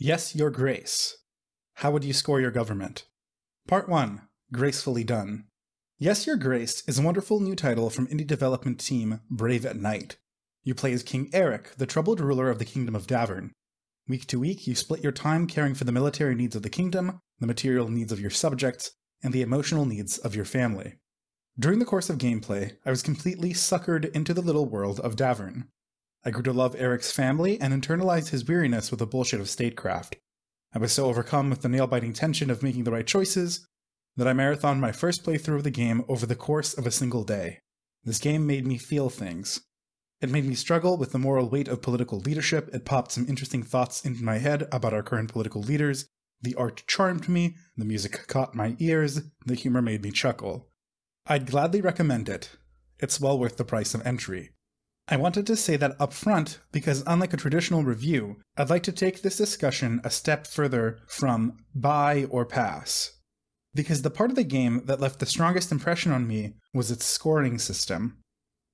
Yes, Your Grace. How would you score your government? Part 1 Gracefully Done. Yes, Your Grace is a wonderful new title from indie development team Brave at Night. You play as King Eryk, the troubled ruler of the Kingdom of Davern. Week to week, you split your time caring for the military needs of the kingdom, the material needs of your subjects, and the emotional needs of your family. During the course of gameplay, I was completely suckered into the little world of Davern. I grew to love Eryk's family and internalized his weariness with the bullshit of statecraft. I was so overcome with the nail biting tension of making the right choices that I marathoned my first playthrough of the game over the course of a single day. This game made me feel things. It made me struggle with the moral weight of political leadership. It popped some interesting thoughts into my head about our current political leaders. The art charmed me, the music caught my ears, the humor made me chuckle. I'd gladly recommend it. It's well worth the price of entry. I wanted to say that up front because, unlike a traditional review, I'd like to take this discussion a step further from buy or pass. Because the part of the game that left the strongest impression on me was its scoring system.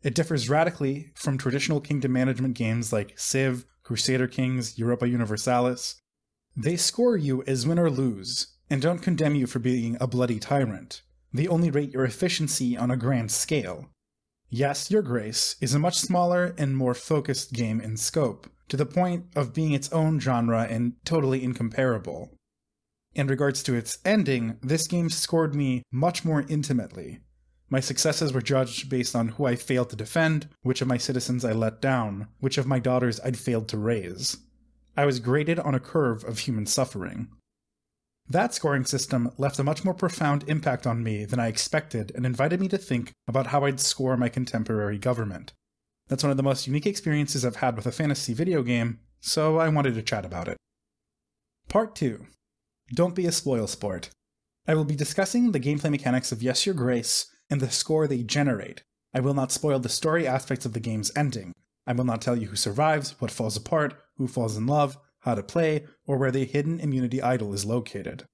It differs radically from traditional kingdom management games like Civ, Crusader Kings, Europa Universalis. They score you as win or lose, and don't condemn you for being a bloody tyrant. They only rate your efficiency on a grand scale. Yes, Your Grace is a much smaller and more focused game in scope, to the point of being its own genre and totally incomparable. In regards to its ending, this game scored me much more intimately. My successes were judged based on who I failed to defend, which of my citizens I let down, which of my daughters I'd failed to raise. I was graded on a curve of human suffering. That scoring system left a much more profound impact on me than I expected and invited me to think about how I'd score my contemporary government. That's one of the most unique experiences I've had with a fantasy video game, so I wanted to chat about it. Part 2 Don't be a spoil sport. I will be discussing the gameplay mechanics of Yes Your Grace and the score they generate. I will not spoil the story aspects of the game's ending. I will not tell you who survives, what falls apart, who falls in love, how to play, or where the hidden immunity idol is located.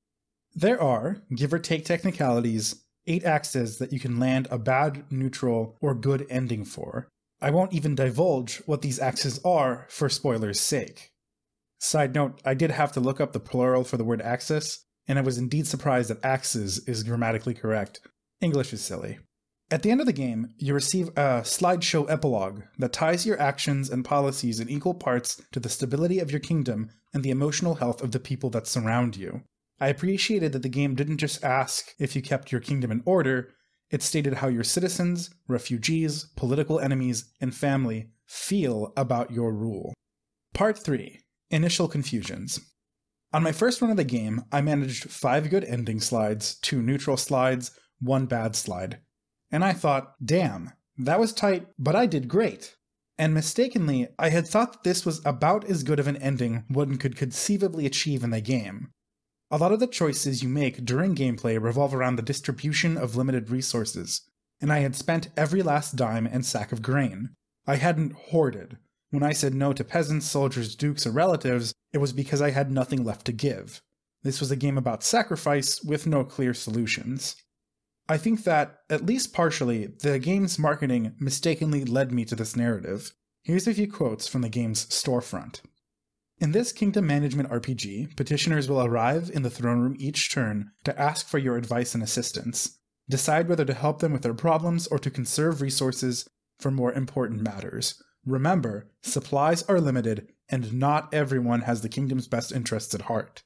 There are, give or take technicalities, eight axes that you can land a bad, neutral, or good ending for. I won't even divulge what these axes are for spoilers' sake. Side note, I did have to look up the plural for the word axis, and I was indeed surprised that axes is grammatically correct. English is silly. At the end of the game, you receive a slideshow epilogue that ties your actions and policies in equal parts to the stability of your kingdom and the emotional health of the people that surround you. I appreciated that the game didn't just ask if you kept your kingdom in order, it stated how your citizens, refugees, political enemies, and family feel about your rule. Part 3 Initial Confusions. On my first run of the game, I managed five good ending slides, two neutral slides, one bad slide. And I thought, damn, that was tight, but I did great. And mistakenly, I had thought that this was about as good of an ending one could conceivably achieve in the game. A lot of the choices you make during gameplay revolve around the distribution of limited resources, and I had spent every last dime and sack of grain. I hadn't hoarded. When I said no to peasants, soldiers, dukes, or relatives, it was because I had nothing left to give. This was a game about sacrifice with no clear solutions. I think that, at least partially, the game's marketing mistakenly led me to this narrative. Here's a few quotes from the game's storefront. In this kingdom management RPG, petitioners will arrive in the throne room each turn to ask for your advice and assistance, decide whether to help them with their problems or to conserve resources for more important matters. Remember, supplies are limited, and not everyone has the kingdom's best interests at heart.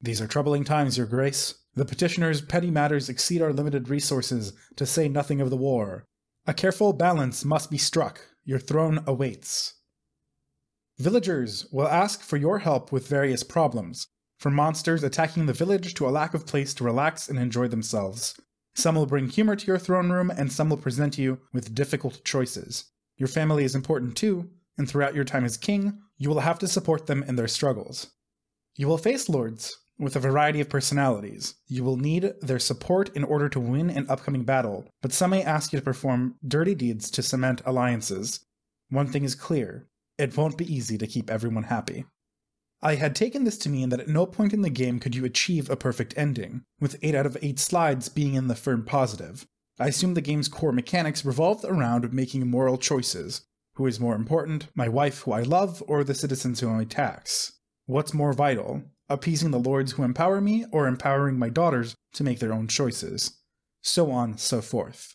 These are troubling times, Your Grace. The petitioner's petty matters exceed our limited resources, to say nothing of the war. A careful balance must be struck. Your throne awaits. Villagers will ask for your help with various problems, from monsters attacking the village to a lack of place to relax and enjoy themselves. Some will bring humor to your throne room, and some will present you with difficult choices. Your family is important too, and throughout your time as king, you will have to support them in their struggles. You will face lords with a variety of personalities. You will need their support in order to win an upcoming battle, but some may ask you to perform dirty deeds to cement alliances. One thing is clear it won't be easy to keep everyone happy. I had taken this to mean that at no point in the game could you achieve a perfect ending, with 8 out of 8 slides being in the firm positive. I assume the game's core mechanics revolved around making moral choices. Who is more important, my wife who I love, or the citizens whom I tax? What's more vital, appeasing the lords who empower me or empowering my daughters to make their own choices? So on, so forth.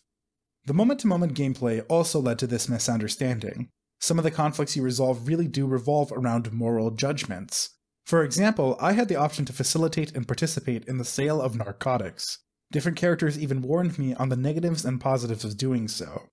The moment to moment gameplay also led to this misunderstanding. Some of the conflicts you resolve really do revolve around moral judgments. For example, I had the option to facilitate and participate in the sale of narcotics. Different characters even warned me on the negatives and positives of doing so.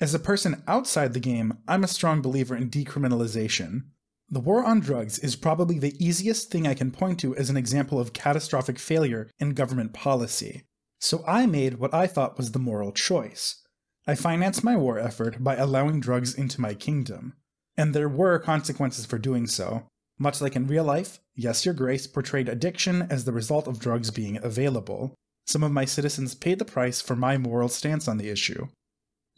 As a person outside the game, I'm a strong believer in decriminalization. The war on drugs is probably the easiest thing I can point to as an example of catastrophic failure in government policy. So I made what I thought was the moral choice. I financed my war effort by allowing drugs into my kingdom. And there were consequences for doing so. Much like in real life, Yes Your Grace portrayed addiction as the result of drugs being available. Some of my citizens paid the price for my moral stance on the issue.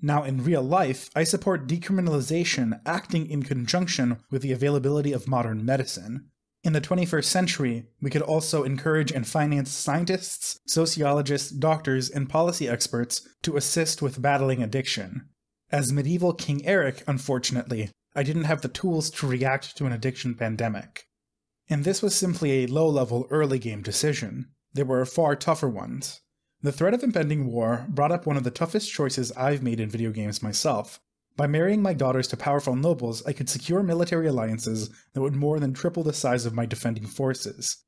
Now, in real life, I support decriminalization acting in conjunction with the availability of modern medicine. In the 21st century, we could also encourage and finance scientists, sociologists, doctors, and policy experts to assist with battling addiction. As medieval King Eryk, unfortunately, I didn't have the tools to react to an addiction pandemic. And this was simply a low level early game decision. There were far tougher ones. The threat of impending war brought up one of the toughest choices I've made in video games myself. By marrying my daughters to powerful nobles, I could secure military alliances that would more than triple the size of my defending forces.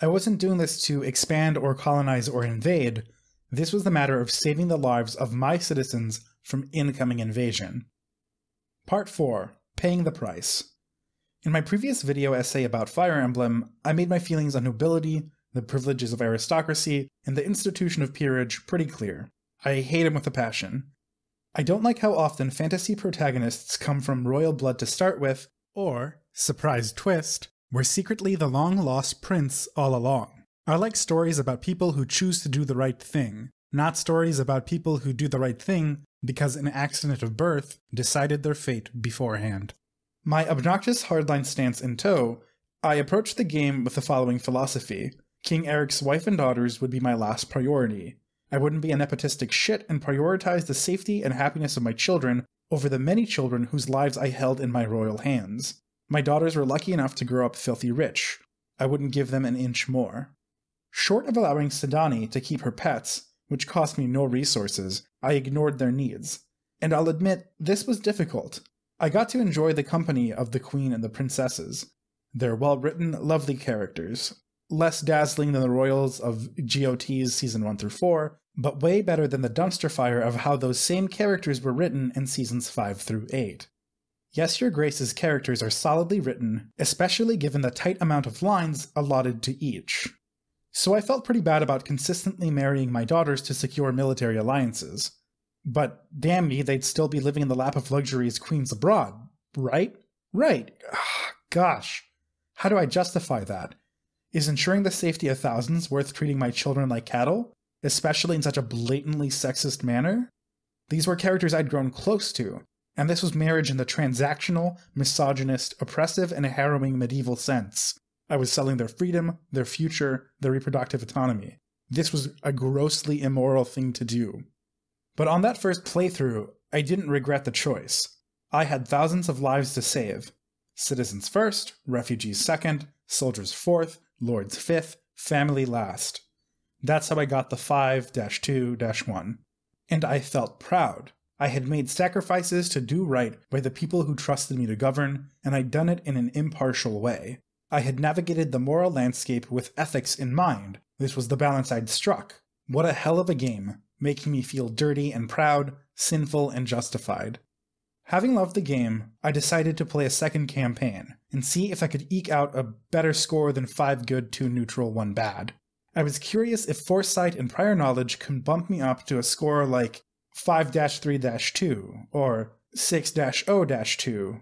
I wasn't doing this to expand or colonize or invade, this was the matter of saving the lives of my citizens from incoming invasion. Part 4 Paying the Price. In my previous video essay about Fire Emblem, I made my feelings on nobility, the privileges of aristocracy, and the institution of peerage pretty clear. I hate him with a passion. I don't like how often fantasy protagonists come from royal blood to start with, or, surprise twist, were secretly the long lost prince all along. I like stories about people who choose to do the right thing, not stories about people who do the right thing because an accident of birth decided their fate beforehand. My obnoxious hardline stance in tow, I approached the game with the following philosophy King Eryk's wife and daughters would be my last priority. I wouldn't be a nepotistic shit and prioritize the safety and happiness of my children over the many children whose lives I held in my royal hands. My daughters were lucky enough to grow up filthy rich. I wouldn't give them an inch more. Short of allowing Sadani to keep her pets, which cost me no resources, I ignored their needs. And I'll admit, this was difficult. I got to enjoy the company of the queen and the princesses. They're well written, lovely characters, less dazzling than the royals of GOT's season 1 through 4, but way better than the dumpster fire of how those same characters were written in seasons 5 through 8. Yes, Your Grace's characters are solidly written, especially given the tight amount of lines allotted to each. So I felt pretty bad about consistently marrying my daughters to secure military alliances. But damn me, they'd still be living in the lap of luxury as queens abroad, right? Right. Ah, gosh. How do I justify that? Is ensuring the safety of thousands worth treating my children like cattle, especially in such a blatantly sexist manner? These were characters I'd grown close to, and this was marriage in the transactional, misogynist, oppressive, and harrowing medieval sense. I was selling their freedom, their future, their reproductive autonomy. This was a grossly immoral thing to do. But on that first playthrough, I didn't regret the choice. I had thousands of lives to save. Citizens first, refugees second, soldiers fourth, lords fifth, family last. That's how I got the 5 2 1. And I felt proud. I had made sacrifices to do right by the people who trusted me to govern, and I'd done it in an impartial way. I had navigated the moral landscape with ethics in mind. This was the balance I'd struck. What a hell of a game, making me feel dirty and proud, sinful and justified. Having loved the game, I decided to play a second campaign and see if I could eke out a better score than 5 good, 2 neutral, 1 bad. I was curious if foresight and prior knowledge could bump me up to a score like 5 3 2 or 6 0 2,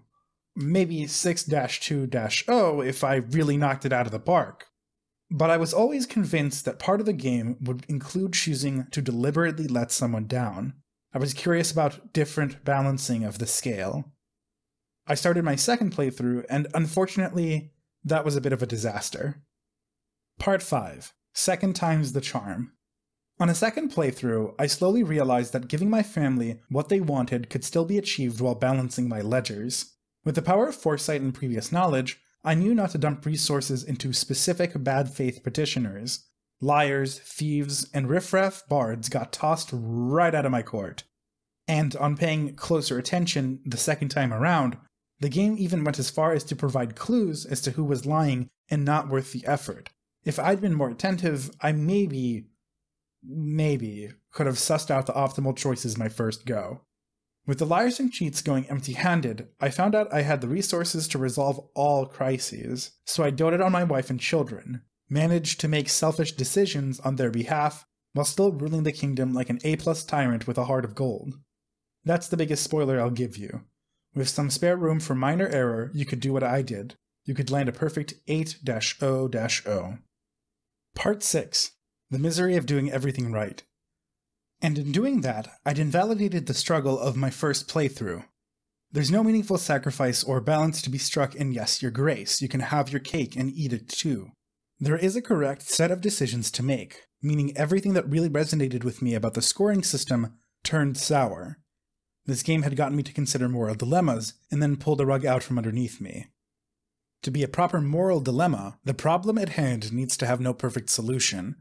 maybe 6 2 0 if I really knocked it out of the park. But I was always convinced that part of the game would include choosing to deliberately let someone down. I was curious about different balancing of the scale. I started my second playthrough, and unfortunately, that was a bit of a disaster. Part 5 Second Time's the Charm. On a second playthrough, I slowly realized that giving my family what they wanted could still be achieved while balancing my ledgers. With the power of foresight and previous knowledge, I knew not to dump resources into specific bad faith petitioners. Liars, thieves, and riffraff bards got tossed right out of my court. And on paying closer attention the second time around, the game even went as far as to provide clues as to who was lying and not worth the effort. If I'd been more attentive, I maybe, maybe could have sussed out the optimal choices my first go. With the liars and cheats going empty handed, I found out I had the resources to resolve all crises, so I doted on my wife and children, managed to make selfish decisions on their behalf, while still ruling the kingdom like an A plus tyrant with a heart of gold. That's the biggest spoiler I'll give you. With some spare room for minor error, you could do what I did. You could land a perfect 8 0 0. Part 6 The Misery of Doing Everything Right. And in doing that, I'd invalidated the struggle of my first playthrough. There's no meaningful sacrifice or balance to be struck in Yes, Your Grace. You can have your cake and eat it too. There is a correct set of decisions to make, meaning everything that really resonated with me about the scoring system turned sour. This game had gotten me to consider moral dilemmas and then pulled a rug out from underneath me. To be a proper moral dilemma, the problem at hand needs to have no perfect solution.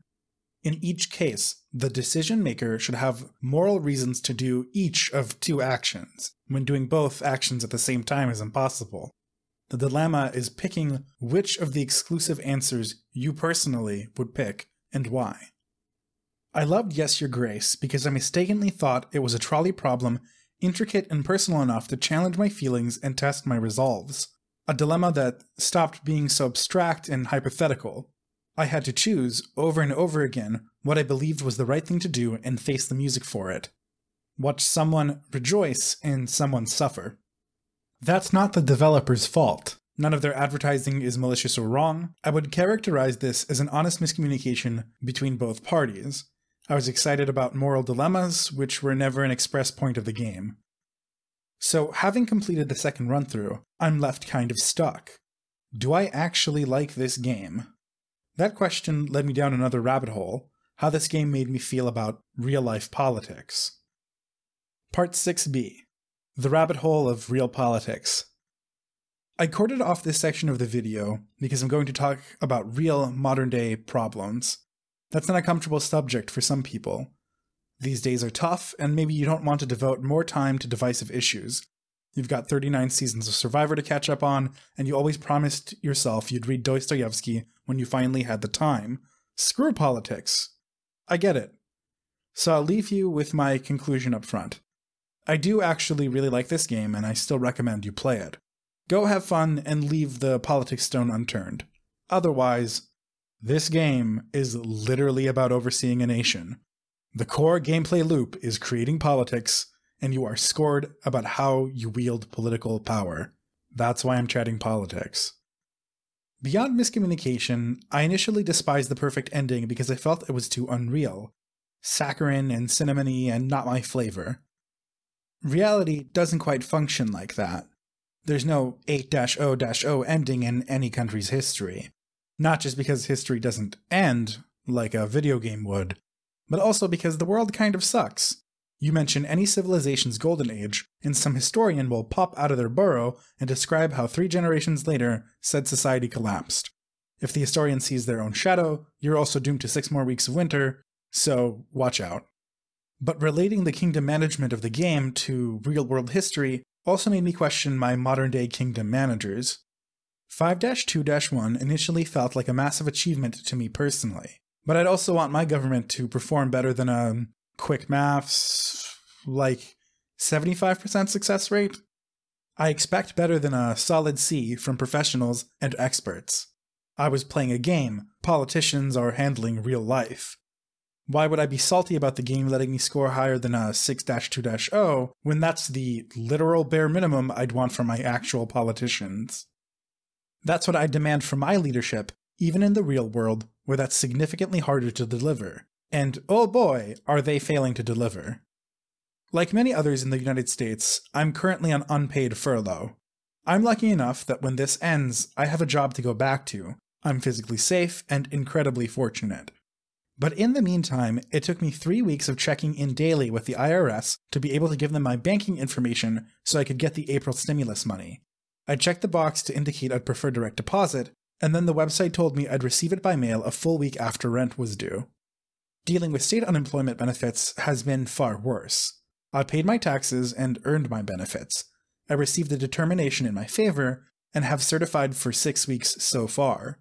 In each case, the decision maker should have moral reasons to do each of two actions, when doing both actions at the same time is impossible. The dilemma is picking which of the exclusive answers you personally would pick and why. I loved Yes Your Grace because I mistakenly thought it was a trolley problem intricate and personal enough to challenge my feelings and test my resolves. A dilemma that stopped being so abstract and hypothetical I had to choose, over and over again, what I believed was the right thing to do and face the music for it. Watch someone rejoice and someone suffer. That's not the developer's fault. None of their advertising is malicious or wrong. I would characterize this as an honest miscommunication between both parties. I was excited about moral dilemmas, which were never an express point of the game. So, having completed the second run through, I'm left kind of stuck. Do I actually like this game? That question led me down another rabbit hole how this game made me feel about real life politics. Part 6b The Rabbit Hole of Real Politics. I corded off this section of the video because I'm going to talk about real modern day problems. That's not a comfortable subject for some people. These days are tough, and maybe you don't want to devote more time to divisive issues, You've got 39 seasons of Survivor to catch up on, and you always promised yourself you'd read Dostoevsky when you finally had the time. Screw politics. I get it. So I'll leave you with my conclusion up front. I do actually really like this game, and I still recommend you play it. Go have fun and leave the politics stone unturned. Otherwise, this game is literally about overseeing a nation. The core gameplay loop is creating politics and you are scored about how you wield political power. That's why I'm chatting politics. Beyond miscommunication, I initially despised the perfect ending because I felt it was too unreal, saccharine and cinnamony and not my flavor. Reality doesn't quite function like that. There's no 8 0 0 ending in any country's history. Not just because history doesn't end, like a video game would, but also because the world kind of sucks. You mention any civilization's golden age, and some historian will pop out of their burrow and describe how three generations later said society collapsed. If the historian sees their own shadow, you're also doomed to six more weeks of winter, so watch out. But relating the kingdom management of the game to real world history also made me question my modern day kingdom managers. 5 2 1 initially felt like a massive achievement to me personally, but I'd also want my government to perform better than a quick maths, like 75% success rate. I expect better than a solid C from professionals and experts. I was playing a game, politicians are handling real life. Why would I be salty about the game letting me score higher than a 6 2 0 when that's the literal bare minimum I'd want from my actual politicians? That's what I demand from my leadership, even in the real world, where that's significantly harder to deliver. And oh boy, are they failing to deliver. Like many others in the United States, I'm currently on unpaid furlough. I'm lucky enough that when this ends, I have a job to go back to. I'm physically safe and incredibly fortunate. But in the meantime, it took me three weeks of checking in daily with the IRS to be able to give them my banking information so I could get the April stimulus money. I checked the box to indicate I'd prefer direct deposit, and then the website told me I'd receive it by mail a full week after rent was due. Dealing with state unemployment benefits has been far worse. I paid my taxes and earned my benefits. I received a determination in my favor and have certified for six weeks so far.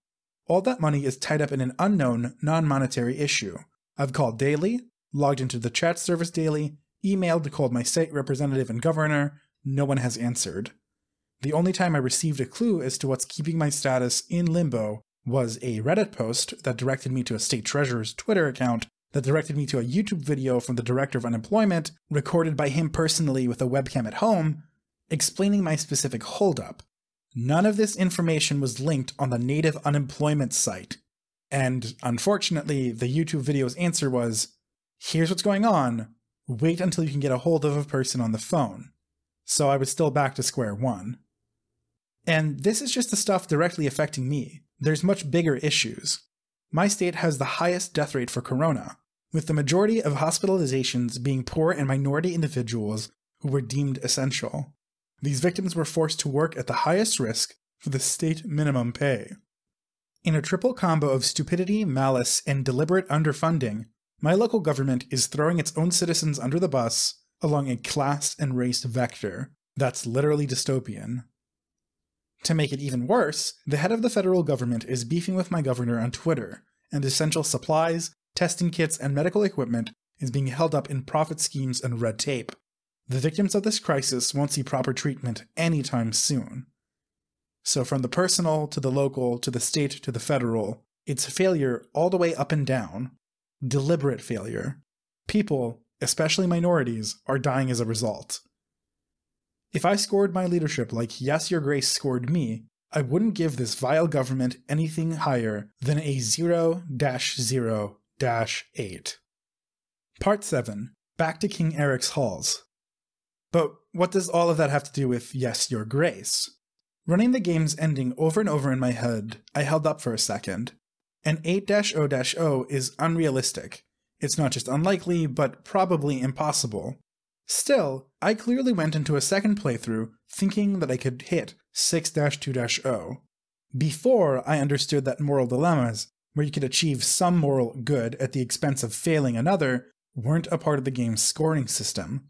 All that money is tied up in an unknown, non monetary issue. I've called daily, logged into the chat service daily, emailed, called my state representative and governor. No one has answered. The only time I received a clue as to what's keeping my status in limbo was a Reddit post that directed me to a state treasurer's Twitter account that directed me to a YouTube video from the director of unemployment, recorded by him personally with a webcam at home, explaining my specific holdup. None of this information was linked on the native unemployment site. And unfortunately, the YouTube video's answer was here's what's going on, wait until you can get a hold of a person on the phone. So I was still back to square one. And this is just the stuff directly affecting me. There's much bigger issues. My state has the highest death rate for corona, with the majority of hospitalizations being poor and minority individuals who were deemed essential. These victims were forced to work at the highest risk for the state minimum pay. In a triple combo of stupidity, malice, and deliberate underfunding, my local government is throwing its own citizens under the bus along a class and race vector that's literally dystopian. To make it even worse, the head of the federal government is beefing with my governor on Twitter, and essential supplies, testing kits, and medical equipment is being held up in profit schemes and red tape. The victims of this crisis won't see proper treatment anytime soon. So, from the personal to the local to the state to the federal, it's failure all the way up and down. Deliberate failure. People, especially minorities, are dying as a result. If I scored my leadership like Yes, Your Grace scored me, I wouldn't give this vile government anything higher than a 0 0 8. Part 7 Back to King Eryk's Halls. But what does all of that have to do with Yes, Your Grace? Running the game's ending over and over in my head, I held up for a second. An 8 0 0 is unrealistic. It's not just unlikely, but probably impossible. Still, I clearly went into a second playthrough thinking that I could hit 6 2 0 before I understood that moral dilemmas, where you could achieve some moral good at the expense of failing another, weren't a part of the game's scoring system.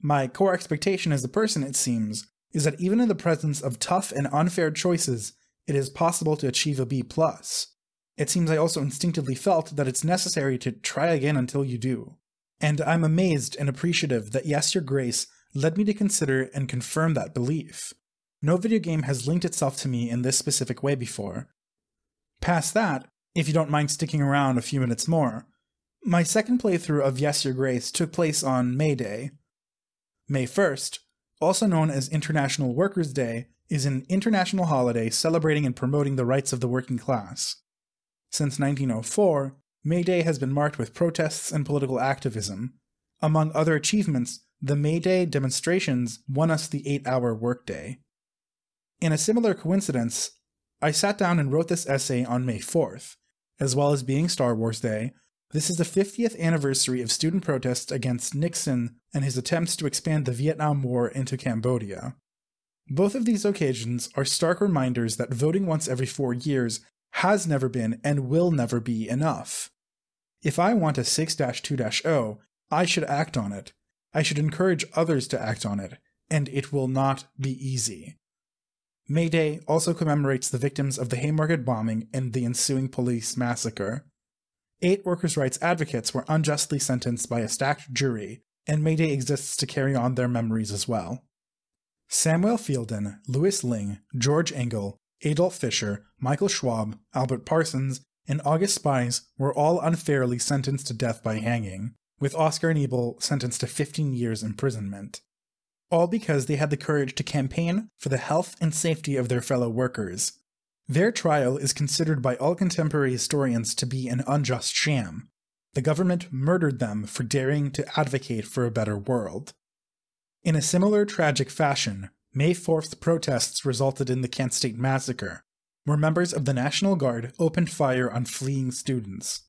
My core expectation as a person, it seems, is that even in the presence of tough and unfair choices, it is possible to achieve a B. Plus. It seems I also instinctively felt that it's necessary to try again until you do. And I'm amazed and appreciative that Yes, Your Grace led me to consider and confirm that belief. No video game has linked itself to me in this specific way before. Past that, if you don't mind sticking around a few minutes more, my second playthrough of Yes, Your Grace took place on May Day. May 1st, also known as International Workers' Day, is an international holiday celebrating and promoting the rights of the working class. Since 1904, May Day has been marked with protests and political activism. Among other achievements, the May Day demonstrations won us the eight hour workday. In a similar coincidence, I sat down and wrote this essay on May 4th. As well as being Star Wars Day, this is the 50th anniversary of student protests against Nixon and his attempts to expand the Vietnam War into Cambodia. Both of these occasions are stark reminders that voting once every four years has never been and will never be enough. If I want a 6 2 0, I should act on it. I should encourage others to act on it, and it will not be easy. May Day also commemorates the victims of the Haymarket bombing and the ensuing police massacre. Eight workers' rights advocates were unjustly sentenced by a stacked jury, and May Day exists to carry on their memories as well. Samuel Fielden, Louis Lingg, George Engel, Adolf Fischer, Michael Schwab, Albert Parsons, and August Spies were all unfairly sentenced to death by hanging, with Oscar Neebe sentenced to 15 years imprisonment. All because they had the courage to campaign for the health and safety of their fellow workers. Their trial is considered by all contemporary historians to be an unjust sham. The government murdered them for daring to advocate for a better world. In a similar tragic fashion, May 4th protests resulted in the Kent State Massacre, where members of the National Guard opened fire on fleeing students.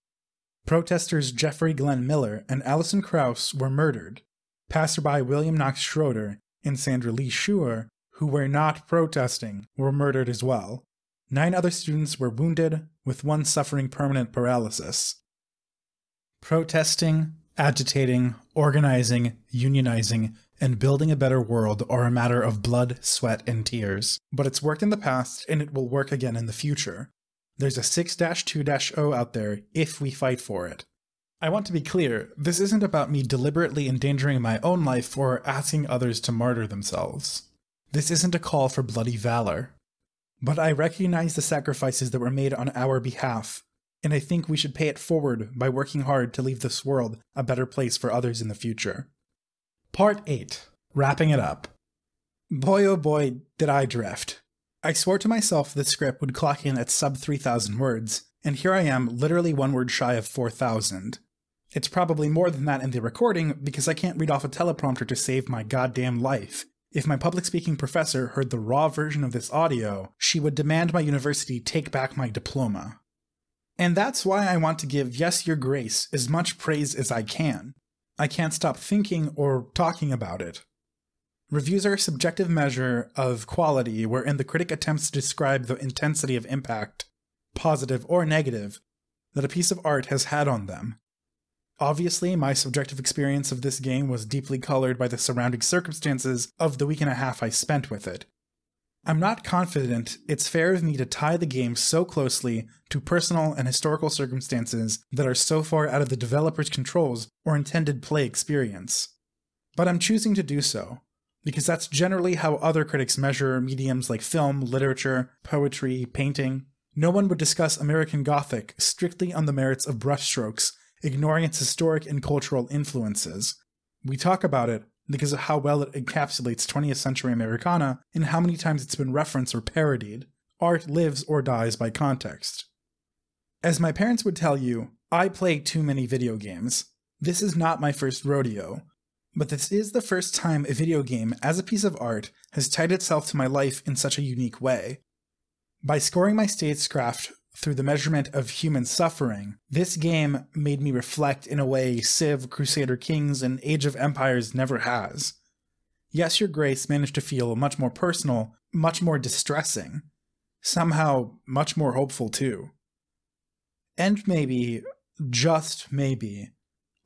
Protesters Jeffrey Glenn Miller and Allison Krause were murdered. Passerby William Knox Schroeder and Sandra Lee Scheuer, who were not protesting, were murdered as well. Nine other students were wounded, with one suffering permanent paralysis. Protesting, agitating, organizing, unionizing, and building a better world are a matter of blood, sweat, and tears. But it's worked in the past, and it will work again in the future. There's a 6 2 0 out there if we fight for it. I want to be clear this isn't about me deliberately endangering my own life or asking others to martyr themselves. This isn't a call for bloody valor. But I recognize the sacrifices that were made on our behalf, and I think we should pay it forward by working hard to leave this world a better place for others in the future. Part 8 Wrapping It Up. Boy oh boy, did I drift. I swore to myself this script would clock in at sub 3,000 words, and here I am, literally one word shy of 4,000. It's probably more than that in the recording because I can't read off a teleprompter to save my goddamn life. If my public speaking professor heard the raw version of this audio, she would demand my university take back my diploma. And that's why I want to give Yes Your Grace as much praise as I can. I can't stop thinking or talking about it. Reviews are a subjective measure of quality wherein the critic attempts to describe the intensity of impact, positive or negative, that a piece of art has had on them. Obviously, my subjective experience of this game was deeply colored by the surrounding circumstances of the week and a half I spent with it. I'm not confident it's fair of me to tie the game so closely to personal and historical circumstances that are so far out of the developer's controls or intended play experience. But I'm choosing to do so, because that's generally how other critics measure mediums like film, literature, poetry, painting. No one would discuss American Gothic strictly on the merits of brushstrokes ignoring its historic and cultural influences. We talk about it because of how well it encapsulates 20th century Americana and how many times it's been referenced or parodied. Art lives or dies by context. As my parents would tell you, I play too many video games. This is not my first rodeo, but this is the first time a video game, as a piece of art, has tied itself to my life in such a unique way. By scoring my statescraft through the measurement of human suffering, this game made me reflect in a way Civ, Crusader Kings, and Age of Empires never has. Yes, Your Grace managed to feel much more personal, much more distressing, somehow much more hopeful too. And maybe, just maybe,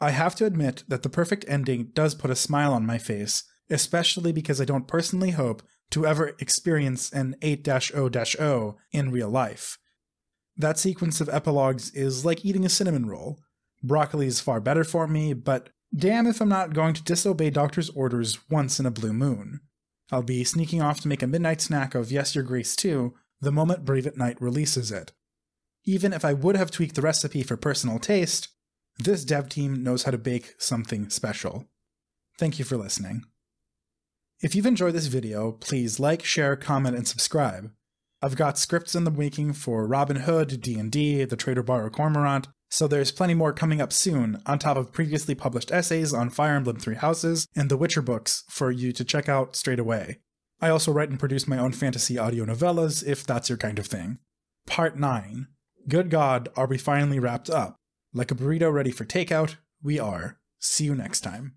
I have to admit that the perfect ending does put a smile on my face, especially because I don't personally hope to ever experience an 8 0 0 in real life. That sequence of epilogues is like eating a cinnamon roll. Broccoli is far better for me, but damn if I'm not going to disobey doctor's orders once in a blue moon. I'll be sneaking off to make a midnight snack of Yes Your Grace 2 the moment Brave at Night releases it. Even if I would have tweaked the recipe for personal taste, this dev team knows how to bake something special. Thank you for listening. If you've enjoyed this video, please like, share, comment, and subscribe. I've got scripts in the making for Robin Hood, D&D, The Trader Borrow Cormorant, so there's plenty more coming up soon, on top of previously published essays on Fire Emblem Three Houses and The Witcher books for you to check out straight away. I also write and produce my own fantasy audio novellas, if that's your kind of thing. Part 9. Good God, are we finally wrapped up? Like a burrito ready for takeout, we are. See you next time.